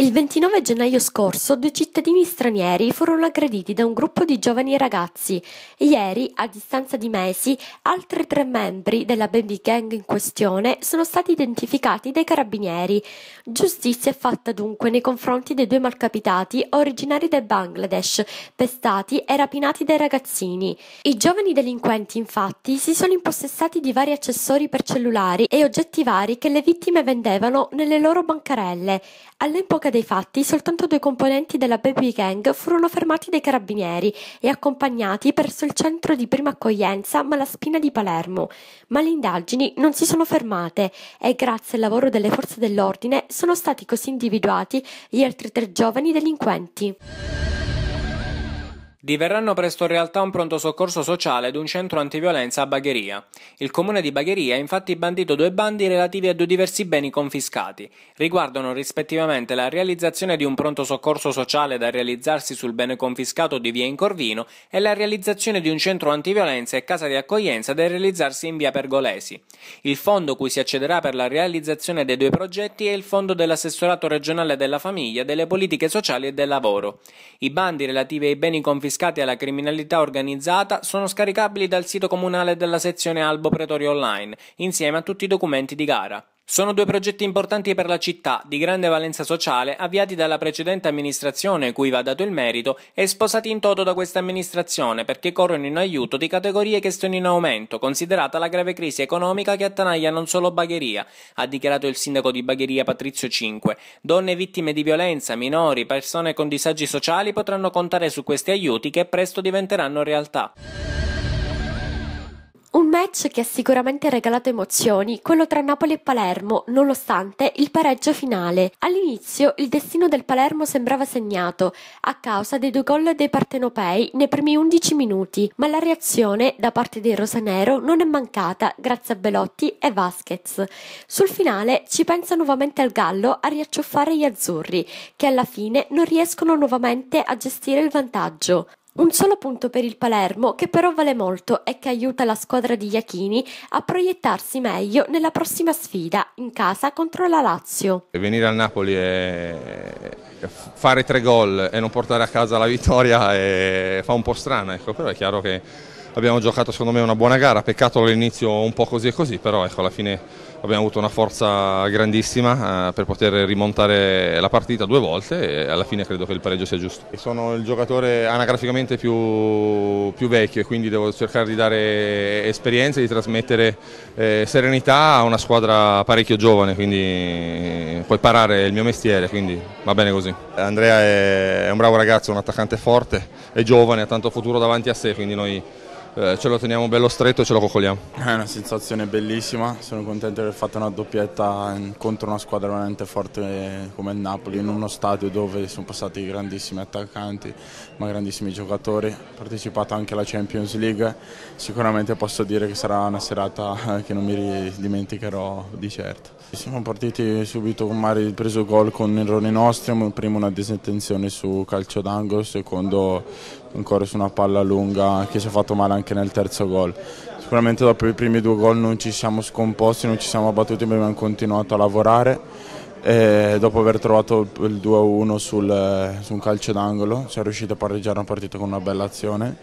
Il 29 gennaio scorso due cittadini stranieri furono aggrediti da un gruppo di giovani ragazzi. Ieri, a distanza di mesi, altri tre membri della baby gang in questione sono stati identificati dai carabinieri. Giustizia è fatta dunque nei confronti dei due malcapitati originari del Bangladesh, pestati e rapinati dai ragazzini. I giovani delinquenti infatti si sono impossessati di vari accessori per cellulari e oggetti vari che le vittime vendevano nelle loro bancarelle. All'epoca dei fatti, soltanto due componenti della baby gang furono fermati dai carabinieri e accompagnati verso il centro di prima accoglienza Malaspina di Palermo. Ma le indagini non si sono fermate e grazie al lavoro delle forze dell'ordine sono stati così individuati gli altri tre giovani delinquenti. Diverranno presto realtà un pronto soccorso sociale ed un centro antiviolenza a Bagheria. Il comune di Bagheria ha infatti bandito due bandi relativi a due diversi beni confiscati. Riguardano rispettivamente la realizzazione di un pronto soccorso sociale da realizzarsi sul bene confiscato di via in Corvino e la realizzazione di un centro antiviolenza e casa di accoglienza da realizzarsi in via Pergolesi. Il fondo cui si accederà per la realizzazione dei due progetti è il fondo dell'assessorato regionale della famiglia, delle politiche sociali e del lavoro. I bandi relativi ai beni confiscati confiscati alla criminalità organizzata sono scaricabili dal sito comunale della sezione Albo Pretorio Online, insieme a tutti i documenti di gara. Sono due progetti importanti per la città, di grande valenza sociale, avviati dalla precedente amministrazione, cui va dato il merito, e sposati in toto da questa amministrazione perché corrono in aiuto di categorie che sono in aumento, considerata la grave crisi economica che attanaglia non solo Bagheria, ha dichiarato il sindaco di Bagheria Patrizio Cinque. Donne vittime di violenza, minori, persone con disagi sociali potranno contare su questi aiuti che presto diventeranno realtà. Un match che ha sicuramente regalato emozioni, quello tra Napoli e Palermo, nonostante il pareggio finale. All'inizio il destino del Palermo sembrava segnato, a causa dei due gol dei partenopei nei primi 11 minuti, ma la reazione da parte dei rosanero non è mancata grazie a Belotti e Vasquez. Sul finale ci pensa nuovamente al Gallo a riacciuffare gli azzurri, che alla fine non riescono nuovamente a gestire il vantaggio. Un solo punto per il Palermo che però vale molto e che aiuta la squadra di Iachini a proiettarsi meglio nella prossima sfida in casa contro la Lazio. Venire al Napoli e fare tre gol e non portare a casa la vittoria è... fa un po' strano, ecco, però è chiaro che abbiamo giocato secondo me una buona gara, peccato all'inizio un po' così e così, però ecco, alla fine abbiamo avuto una forza grandissima eh, per poter rimontare la partita due volte e alla fine credo che il pareggio sia giusto. Sono il giocatore anagraficamente più, più vecchio e quindi devo cercare di dare esperienza e di trasmettere eh, serenità a una squadra parecchio giovane, quindi puoi parare il mio mestiere, quindi va bene così. Andrea è, è un bravo ragazzo, un attaccante forte, è giovane, ha tanto futuro davanti a sé, quindi noi eh, ce lo teniamo bello stretto e ce lo coccoliamo. È una sensazione bellissima, sono contento di aver fatto una doppietta contro una squadra veramente forte come il Napoli, in uno stadio dove sono passati grandissimi attaccanti, ma grandissimi giocatori. Ho partecipato anche alla Champions League, sicuramente posso dire che sarà una serata che non mi dimenticherò di certo. Siamo partiti subito con Mari preso gol con errori nostri, primo una disattenzione su calcio d'angolo, secondo ancora su una palla lunga che ci ha fatto male anche nel terzo gol. Sicuramente dopo i primi due gol non ci siamo scomposti, non ci siamo abbattuti ma abbiamo continuato a lavorare e dopo aver trovato il 2-1 sul, su un calcio d'angolo siamo riusciti a pareggiare una partita con una bella azione.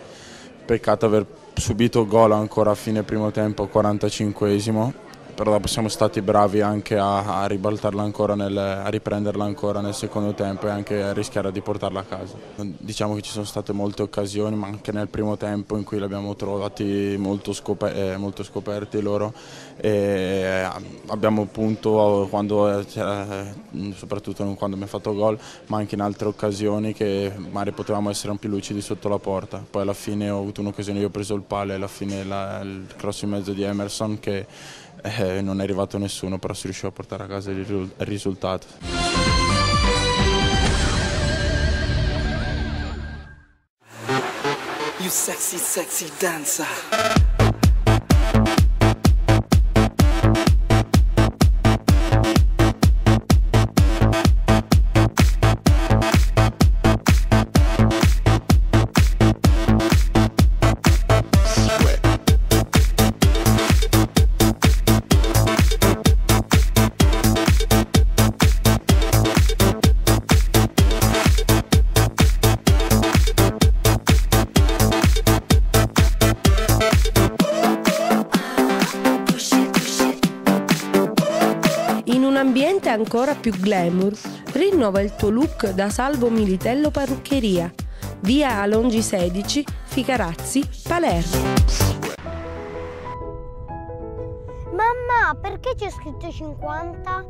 Peccato aver subito gol ancora a fine primo tempo, 45esimo, però siamo stati bravi anche a, a ribaltarla ancora, nel, a riprenderla ancora nel secondo tempo e anche a rischiare di portarla a casa. Diciamo che ci sono state molte occasioni, ma anche nel primo tempo in cui li abbiamo trovati molto, scoper eh, molto scoperti loro e abbiamo appunto quando, eh, soprattutto non quando abbiamo fatto gol, ma anche in altre occasioni che magari potevamo essere un più lucidi sotto la porta. Poi alla fine ho avuto un'occasione, io ho preso il palo e alla fine la, il cross in mezzo di Emerson che eh, non è arrivato nessuno, però si riusciva a portare a casa il risultato. You sexy, sexy dancer. Ancora più glamour, rinnova il tuo look da Salvo Militello Parruccheria, via Alongi 16, Ficarazzi, Palermo. Mamma, perché c'è scritto 50?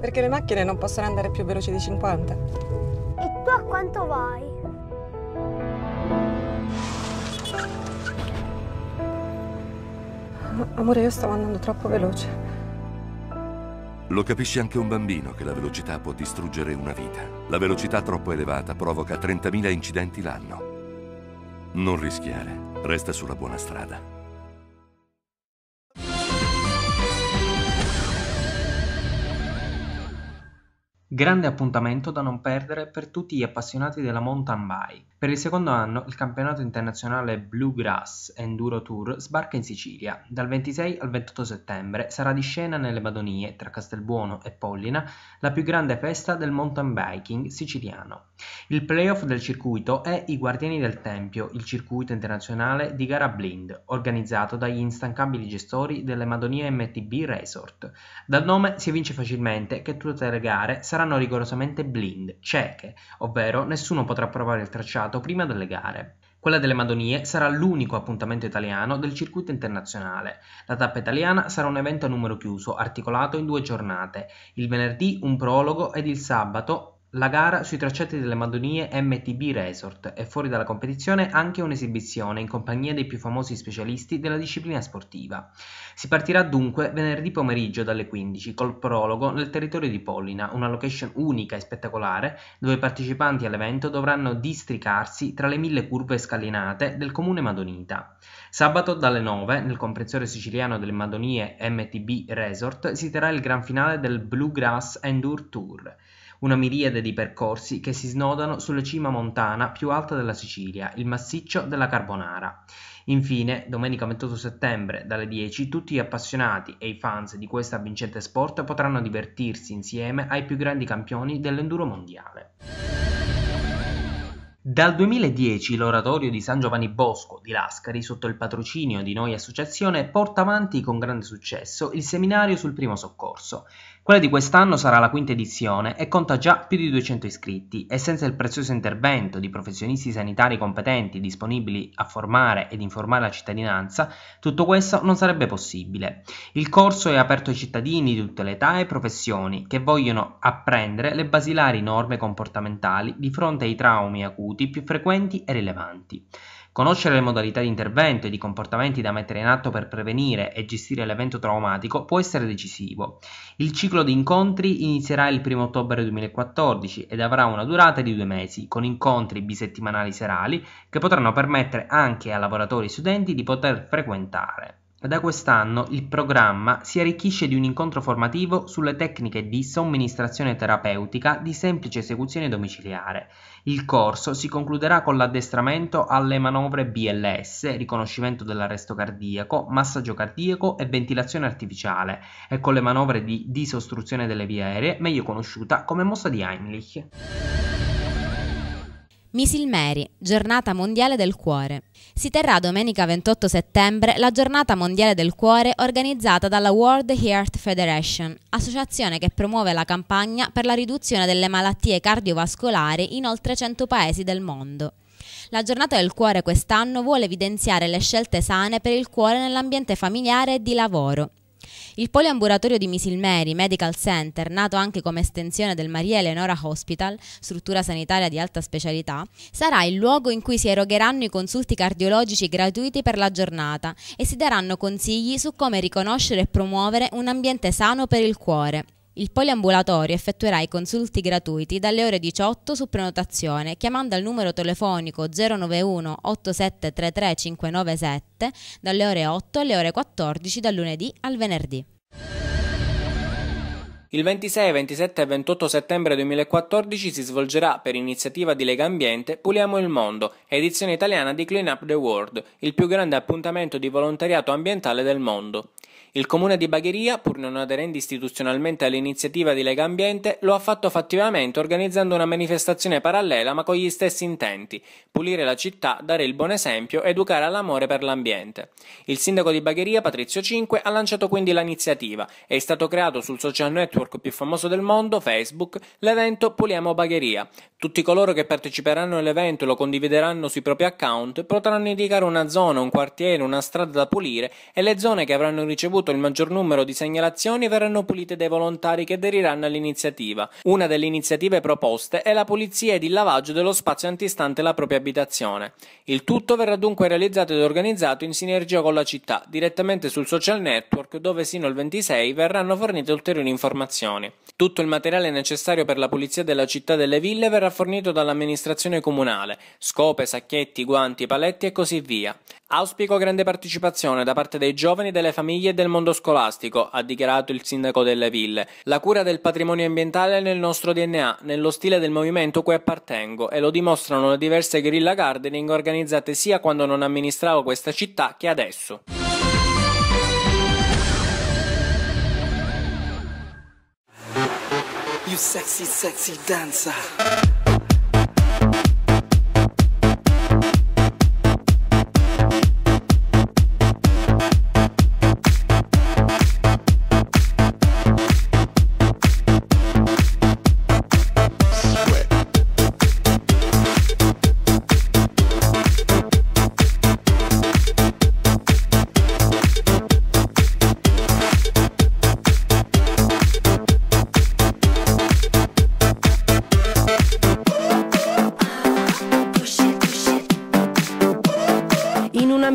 Perché le macchine non possono andare più veloci di 50. E tu a quanto vai? Amore, io stavo andando troppo veloce. Lo capisce anche un bambino che la velocità può distruggere una vita. La velocità troppo elevata provoca 30.000 incidenti l'anno. Non rischiare, resta sulla buona strada. Grande appuntamento da non perdere per tutti gli appassionati della mountain bike. Per il secondo anno il campionato internazionale Bluegrass Enduro Tour sbarca in Sicilia. Dal 26 al 28 settembre sarà di scena nelle Madonie, tra Castelbuono e Pollina, la più grande festa del mountain biking siciliano. Il playoff del circuito è I Guardiani del Tempio, il circuito internazionale di gara blind, organizzato dagli instancabili gestori delle Madonie MTB Resort. Dal nome si evince facilmente che tutte le gare saranno rigorosamente blind, cieche, ovvero nessuno potrà provare il tracciato prima delle gare. Quella delle Madonie sarà l'unico appuntamento italiano del circuito internazionale. La tappa italiana sarà un evento a numero chiuso, articolato in due giornate. Il venerdì un prologo ed il sabato la gara sui tracciati delle Madonie MTB Resort e fuori dalla competizione anche un'esibizione in compagnia dei più famosi specialisti della disciplina sportiva. Si partirà dunque venerdì pomeriggio dalle 15 col prologo nel territorio di Pollina, una location unica e spettacolare dove i partecipanti all'evento dovranno districarsi tra le mille curve scalinate del comune madonita. Sabato dalle 9 nel comprensorio siciliano delle Madonie MTB Resort si terrà il gran finale del Bluegrass Endure Tour una miriade di percorsi che si snodano sulla cima montana più alta della Sicilia, il massiccio della Carbonara. Infine, domenica 28 settembre dalle 10, tutti gli appassionati e i fans di questo vincente sport potranno divertirsi insieme ai più grandi campioni dell'enduro mondiale. Dal 2010 l'oratorio di San Giovanni Bosco di Lascari, sotto il patrocinio di Noi Associazione, porta avanti con grande successo il seminario sul primo soccorso. Quella di quest'anno sarà la quinta edizione e conta già più di 200 iscritti e senza il prezioso intervento di professionisti sanitari competenti disponibili a formare ed informare la cittadinanza, tutto questo non sarebbe possibile. Il corso è aperto ai cittadini di tutte le età e professioni che vogliono apprendere le basilari norme comportamentali di fronte ai traumi acuti più frequenti e rilevanti. Conoscere le modalità di intervento e i comportamenti da mettere in atto per prevenire e gestire l'evento traumatico può essere decisivo. Il ciclo di incontri inizierà il 1 ottobre 2014 ed avrà una durata di due mesi, con incontri bisettimanali serali che potranno permettere anche a lavoratori e studenti di poter frequentare. Da quest'anno il programma si arricchisce di un incontro formativo sulle tecniche di somministrazione terapeutica di semplice esecuzione domiciliare. Il corso si concluderà con l'addestramento alle manovre BLS, riconoscimento dell'arresto cardiaco, massaggio cardiaco e ventilazione artificiale, e con le manovre di disostruzione delle vie aeree, meglio conosciuta come mossa di Heimlich. Misil Mary, Giornata Mondiale del Cuore. Si terrà domenica 28 settembre la Giornata Mondiale del Cuore organizzata dalla World Heart Federation, associazione che promuove la campagna per la riduzione delle malattie cardiovascolari in oltre 100 paesi del mondo. La giornata del cuore quest'anno vuole evidenziare le scelte sane per il cuore nell'ambiente familiare e di lavoro. Il poliambulatorio di Misilmeri Medical Center, nato anche come estensione del Maria Eleonora Hospital, struttura sanitaria di alta specialità, sarà il luogo in cui si erogheranno i consulti cardiologici gratuiti per la giornata e si daranno consigli su come riconoscere e promuovere un ambiente sano per il cuore. Il poliambulatorio effettuerà i consulti gratuiti dalle ore 18 su prenotazione chiamando al numero telefonico 091 8733 597 dalle ore 8 alle ore 14 dal lunedì al venerdì. Il 26, 27 e 28 settembre 2014 si svolgerà, per iniziativa di Lega Ambiente, Puliamo il Mondo, edizione italiana di Clean Up the World, il più grande appuntamento di volontariato ambientale del mondo. Il comune di Bagheria, pur non aderendo istituzionalmente all'iniziativa di Lega Ambiente, lo ha fatto fattivamente organizzando una manifestazione parallela ma con gli stessi intenti: pulire la città, dare il buon esempio, educare all'amore per l'ambiente. Il sindaco di Bagheria, Patrizio Cinque, ha lanciato quindi l'iniziativa e è stato creato sul social network più famoso del mondo, Facebook, l'evento Puliamo Bagheria. Tutti coloro che parteciperanno all'evento e lo condivideranno sui propri account potranno indicare una zona, un quartiere, una strada da pulire e le zone che avranno ricevuto ricevuto il maggior numero di segnalazioni verranno pulite dai volontari che aderiranno all'iniziativa. Una delle iniziative proposte è la pulizia ed il lavaggio dello spazio antistante la propria abitazione. Il tutto verrà dunque realizzato ed organizzato in sinergia con la città, direttamente sul social network dove sino al 26 verranno fornite ulteriori informazioni. Tutto il materiale necessario per la pulizia della città delle ville verrà fornito dall'amministrazione comunale, scope, sacchetti, guanti, paletti e così via. Auspico grande partecipazione da parte dei giovani, delle famiglie e del mondo scolastico, ha dichiarato il sindaco delle ville. La cura del patrimonio ambientale è nel nostro DNA, nello stile del movimento cui appartengo e lo dimostrano le diverse guerrilla gardening organizzate sia quando non amministravo questa città che adesso. You sexy, sexy dancer.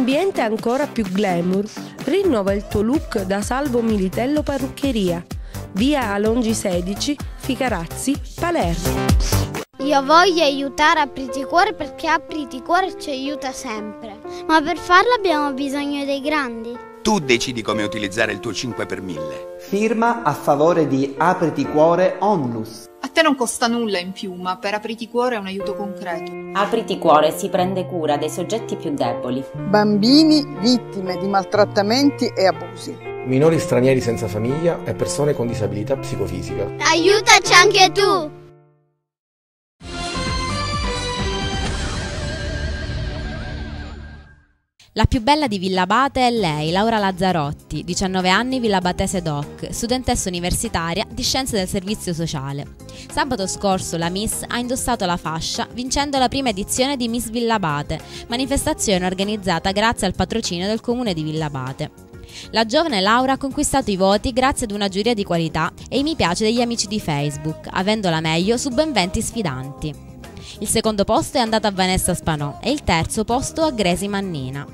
Ambiente ancora più glamour, rinnova il tuo look da Salvo Militello Parruccheria, via Alongi 16, Ficarazzi, Palermo. Io voglio aiutare Apriti Cuore perché Apriti Cuore ci aiuta sempre, ma per farlo abbiamo bisogno dei grandi. Tu decidi come utilizzare il tuo 5 per 1000. Firma a favore di Apriti Cuore Onlus. A te non costa nulla in più, ma per Apriti Cuore è un aiuto concreto. Apriti Cuore si prende cura dei soggetti più deboli. Bambini vittime di maltrattamenti e abusi. Minori stranieri senza famiglia e persone con disabilità psicofisica. Aiutaci anche tu! La più bella di Villabate è lei, Laura Lazzarotti, 19 anni Villabatese Doc, studentessa universitaria di Scienze del Servizio Sociale. Sabato scorso la Miss ha indossato la fascia vincendo la prima edizione di Miss Villabate, manifestazione organizzata grazie al patrocinio del comune di Villabate. La giovane Laura ha conquistato i voti grazie ad una giuria di qualità e i mi piace degli amici di Facebook, avendola meglio su ben 20 sfidanti. Il secondo posto è andato a Vanessa Spanò e il terzo posto a Gresi Mannina.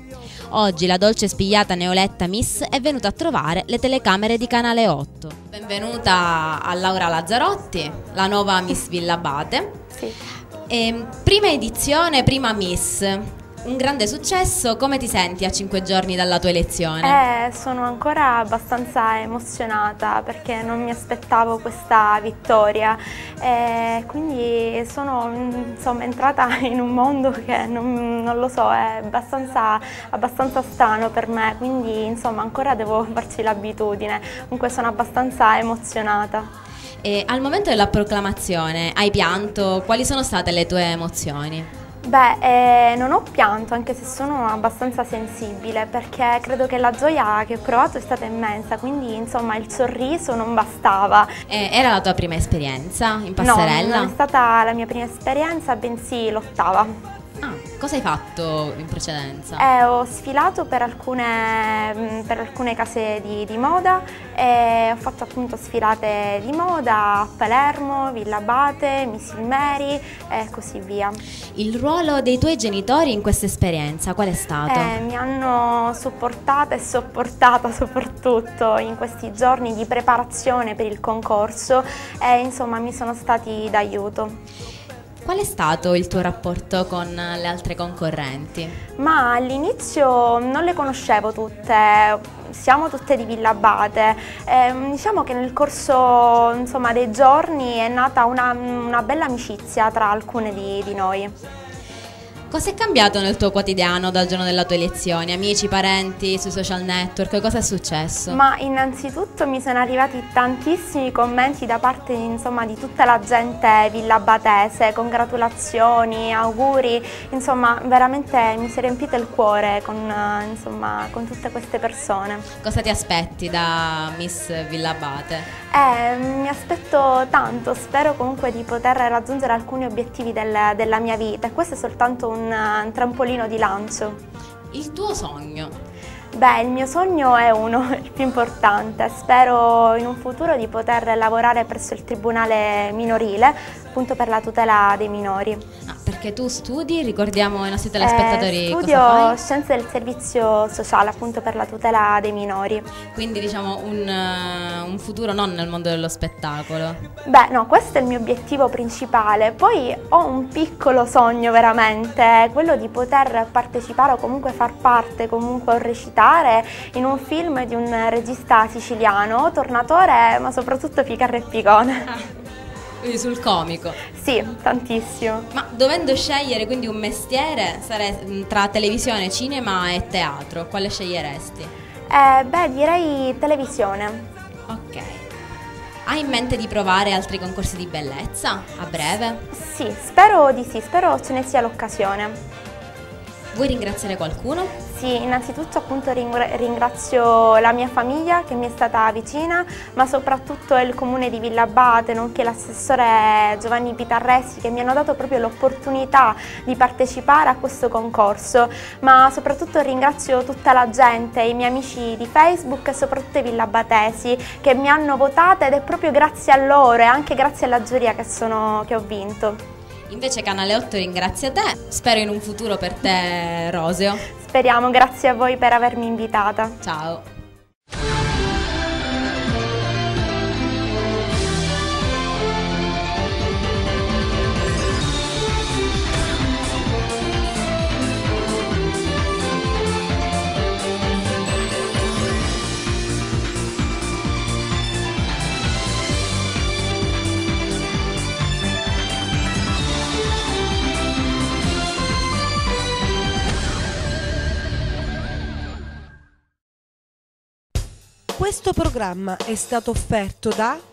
Oggi la dolce spigliata neoletta Miss è venuta a trovare le telecamere di Canale 8. Benvenuta a Laura Lazzarotti, la nuova Miss Villabate. Sì. E, ehm, prima edizione, prima Miss. Un grande successo, come ti senti a cinque giorni dalla tua elezione? Eh, sono ancora abbastanza emozionata perché non mi aspettavo questa vittoria e quindi sono insomma, entrata in un mondo che non, non lo so, è abbastanza, abbastanza, strano per me, quindi insomma ancora devo farci l'abitudine, comunque sono abbastanza emozionata. E al momento della proclamazione hai pianto? Quali sono state le tue emozioni? Beh, eh, non ho pianto anche se sono abbastanza sensibile perché credo che la gioia che ho provato è stata immensa, quindi insomma il sorriso non bastava. E era la tua prima esperienza in passerella? No, non è stata la mia prima esperienza, bensì l'ottava. Ah, cosa hai fatto in precedenza? Eh, ho sfilato per alcune, per alcune case di, di, moda e ho fatto appunto sfilate di moda a Palermo, Villa Abate, Miss Mary e così via. Il ruolo dei tuoi genitori in questa esperienza qual è stato? Eh, mi hanno supportata e sopportata soprattutto in questi giorni di preparazione per il concorso e insomma mi sono stati d'aiuto. Qual è stato il tuo rapporto con le altre concorrenti? Ma all'inizio non le conoscevo tutte, siamo tutte di Villa Abate. Eh, diciamo che nel corso insomma, dei giorni è nata una, una bella amicizia tra alcune di, di noi. Cosa è cambiato nel tuo quotidiano dal giorno della tua elezione? Amici, parenti, sui social network? Cosa è successo? Ma innanzitutto mi sono arrivati tantissimi commenti da parte insomma, di tutta la gente villabatese, congratulazioni, auguri, insomma veramente mi si è riempito il cuore con, insomma, con tutte queste persone. Cosa ti aspetti da Miss Villabate? Eh, mi aspetto tanto, spero comunque di poter raggiungere alcuni obiettivi del, della mia vita e questo è soltanto un, un trampolino di lancio. Il tuo sogno? Beh, il mio sogno è uno, il più importante. Spero in un futuro di poter lavorare presso il Tribunale minorile, appunto per la tutela dei minori. Ah, perché tu studi, ricordiamo ai nostri telespettatori eh, studio scienze del servizio sociale, appunto per la tutela dei minori. Quindi diciamo un, uh, un futuro non nel mondo dello spettacolo. Beh, no, questo è il mio obiettivo principale. Poi ho un piccolo sogno veramente, quello di poter partecipare o comunque far parte, comunque o recitare recitare in un film di un regista siciliano, tornatore ma soprattutto Ficarra e Picone. Ah. Quindi sul comico? Sì, tantissimo. Ma dovendo scegliere quindi un mestiere sare- tra televisione, cinema e teatro, quale sceglieresti? Eh, beh, direi televisione. Ok. Hai in mente di provare altri concorsi di bellezza a breve? Sì, spero di sì, spero ce ne sia l'occasione. Vuoi ringraziare qualcuno? Sì, innanzitutto appunto ringrazio la mia famiglia che mi è stata vicina, ma soprattutto il comune di Villabate, nonché l'assessore Giovanni Pitarressi che mi hanno dato proprio l'opportunità di partecipare a questo concorso, ma soprattutto ringrazio tutta la gente, i miei amici di Facebook e soprattutto i villabatesi che mi hanno votata ed è proprio grazie a loro e anche grazie alla giuria che, sono, che ho vinto. Invece Canale 8 ringrazia te, spero in un futuro per te Roseo. Speriamo, grazie a voi per avermi invitata. Ciao. Questo programma è stato offerto da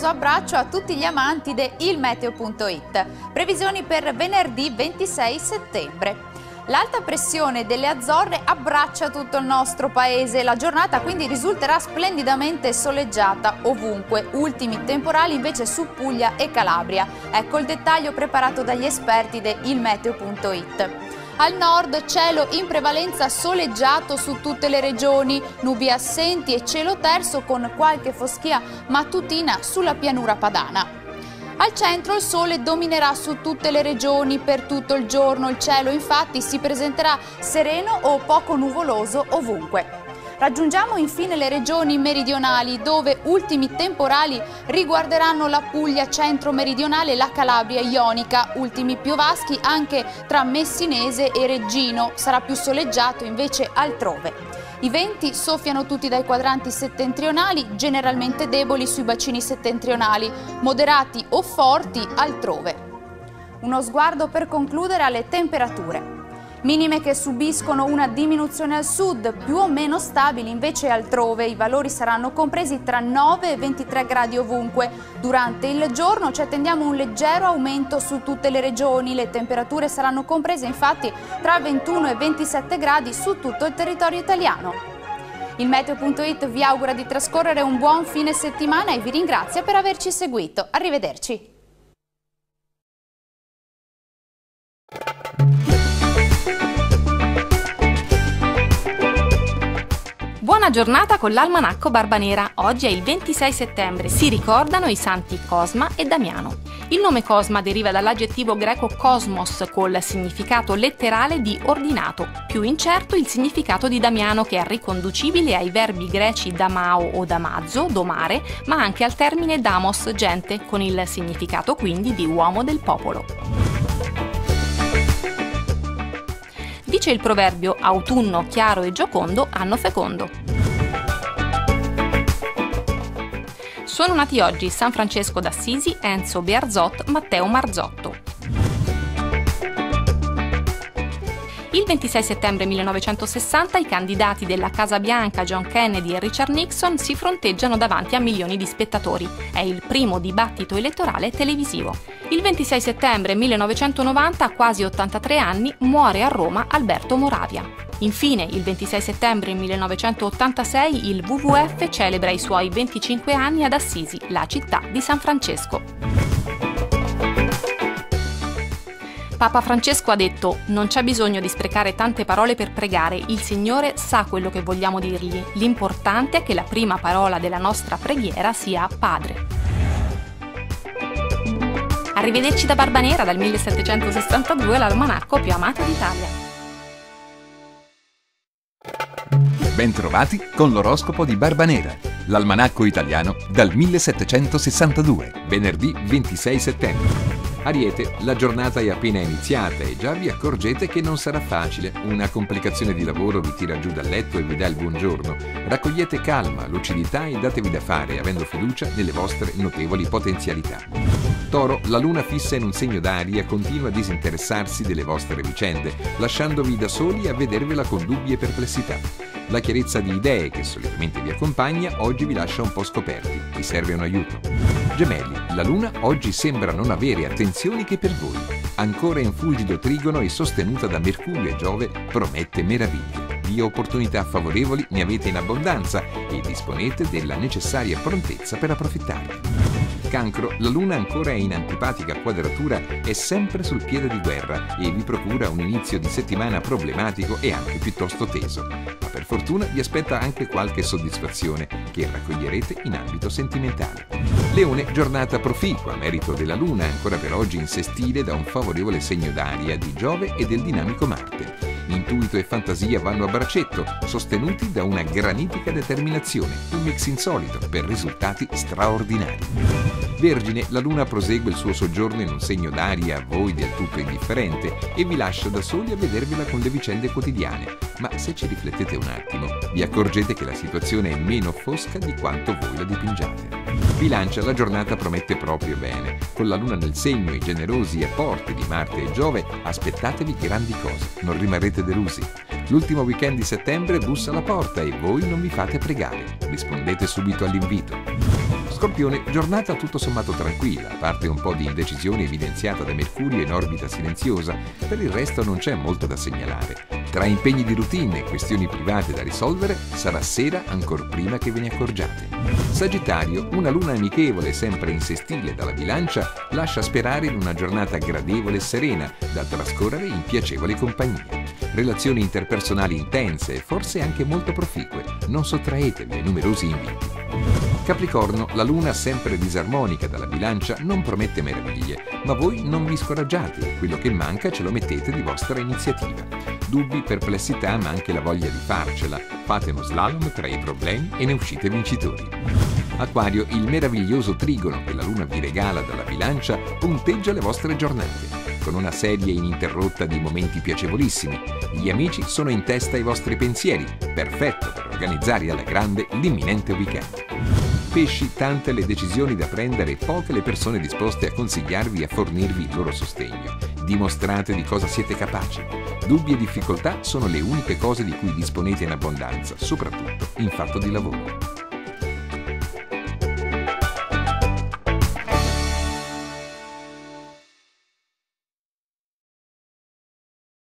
affettuoso abbraccio a tutti gli amanti di ilmeteo.it. Previsioni per venerdì 26 settembre. L'alta pressione delle Azzorre abbraccia tutto il nostro paese, la giornata quindi risulterà splendidamente soleggiata ovunque, ultimi temporali invece su Puglia e Calabria. Ecco il dettaglio preparato dagli esperti di ilmeteo.it. Al nord cielo in prevalenza soleggiato su tutte le regioni, nubi assenti e cielo terzo con qualche foschia mattutina sulla pianura padana. Al centro il sole dominerà su tutte le regioni per tutto il giorno, il cielo infatti si presenterà sereno o poco nuvoloso ovunque. Raggiungiamo infine le regioni meridionali dove ultimi temporali riguarderanno la Puglia centro-meridionale e la Calabria ionica, ultimi piovaschi anche tra Messinese e Reggino, sarà più soleggiato invece altrove. I venti soffiano tutti dai quadranti settentrionali, generalmente deboli sui bacini settentrionali, moderati o forti altrove. Uno sguardo per concludere alle temperature. Minime che subiscono una diminuzione al sud, più o meno stabili invece altrove. I valori saranno compresi tra 9 e 23 gradi ovunque. Durante il giorno ci attendiamo un leggero aumento su tutte le regioni. Le temperature saranno comprese infatti tra 21 e 27 gradi su tutto il territorio italiano. Il meteo.it vi augura di trascorrere un buon fine settimana e vi ringrazia per averci seguito. Arrivederci. Buona giornata con l'Almanacco Barbanera. Oggi è il 26 settembre. Si ricordano i santi Cosma e Damiano. Il nome Cosma deriva dall'aggettivo greco cosmos col significato letterale di ordinato. Più incerto il significato di Damiano che è riconducibile ai verbi greci damao o damazzo, domare, ma anche al termine damos, gente, con il significato quindi di uomo del popolo. Dice il proverbio autunno chiaro e giocondo, anno fecondo. Sono nati oggi San Francesco d'Assisi, Enzo Bearzot, Matteo Marzotto. Il 26 settembre 1960 i candidati della Casa Bianca John Kennedy e Richard Nixon si fronteggiano davanti a milioni di spettatori. È il primo dibattito elettorale televisivo. Il 26 settembre 1990, a quasi 83 anni, muore a Roma Alberto Moravia. Infine, il 26 settembre 1986, il WWF celebra i suoi 25 anni ad Assisi, la città di San Francesco. Papa Francesco ha detto non c'è bisogno di sprecare tante parole per pregare, il Signore sa quello che vogliamo dirgli, l'importante è che la prima parola della nostra preghiera sia Padre. Arrivederci da Barbanera dal 1762, l'almanacco più amato d'Italia. Bentrovati con l'oroscopo di Barbanera, l'almanacco italiano dal 1762, venerdì 26 settembre. Ariete, la giornata è appena iniziata e già vi accorgete che non sarà facile. Una complicazione di lavoro vi tira giù dal letto e vi dà il buongiorno. Raccogliete calma, lucidità e datevi da fare, avendo fiducia nelle vostre notevoli potenzialità. Toro, la luna fissa in un segno d'aria continua a disinteressarsi delle vostre vicende, lasciandovi da soli a vedervela con dubbi e perplessità. La chiarezza di idee che solitamente vi accompagna oggi vi lascia un po' scoperti, vi serve un aiuto. Gemelli, la Luna oggi sembra non avere attenzioni che per voi. Ancora in fulgido trigono e sostenuta da Mercurio e Giove, promette meraviglie. Di opportunità favorevoli ne avete in abbondanza e disponete della necessaria prontezza per approfittarne. Cancro, la Luna ancora in antipatica quadratura è sempre sul piede di guerra e vi procura un inizio di settimana problematico e anche piuttosto teso. Ma per fortuna vi aspetta anche qualche soddisfazione che raccoglierete in ambito sentimentale. Leone, giornata proficua, merito della Luna, ancora per oggi in sestile da un favorevole segno d'aria di Giove e del dinamico Marte. Intuito e fantasia vanno a braccetto, sostenuti da una granitica determinazione, un mix insolito per risultati straordinari. Vergine, la luna prosegue il suo soggiorno in un segno d'aria a voi del tutto indifferente e vi lascia da soli a vedervela con le vicende quotidiane. Ma se ci riflettete un attimo, vi accorgete che la situazione è meno fosca di quanto voi la dipingiate. Bilancia, la giornata promette proprio bene. Con la luna nel segno i generosi apporti di Marte e Giove, aspettatevi grandi cose, non rimarrete delusi. L'ultimo weekend di settembre bussa alla porta e voi non vi fate pregare. Rispondete subito all'invito. Scorpione, giornata tutto sommato tranquilla, a parte un po' di indecisione evidenziata da Mercurio in orbita silenziosa, per il resto non c'è molto da segnalare. Tra impegni di routine e questioni private da risolvere, sarà sera ancor prima che ve ne accorgiate. Sagittario, una luna amichevole sempre in sestile dalla bilancia, lascia sperare in una giornata gradevole e serena, da trascorrere in piacevole compagnia. Relazioni interpersonali intense e forse anche molto proficue, non sottraetevi ai numerosi inviti. Capricorno, la luna sempre disarmonica dalla bilancia non promette meraviglie, ma voi non vi scoraggiate, quello che manca ce lo mettete di vostra iniziativa. Dubbi, perplessità, ma anche la voglia di farcela. Fate uno slalom tra i problemi e ne uscite vincitori. Acquario, il meraviglioso trigono che la luna vi regala dalla bilancia punteggia le vostre giornate con una serie ininterrotta di momenti piacevolissimi. Gli amici sono in testa ai vostri pensieri, perfetto per organizzare alla grande l'imminente weekend. Pesci, tante le decisioni da prendere e poche le persone disposte a consigliarvi e a fornirvi il loro sostegno. Dimostrate di cosa siete capaci. Dubbi e difficoltà sono le uniche cose di cui disponete in abbondanza, soprattutto in fatto di lavoro.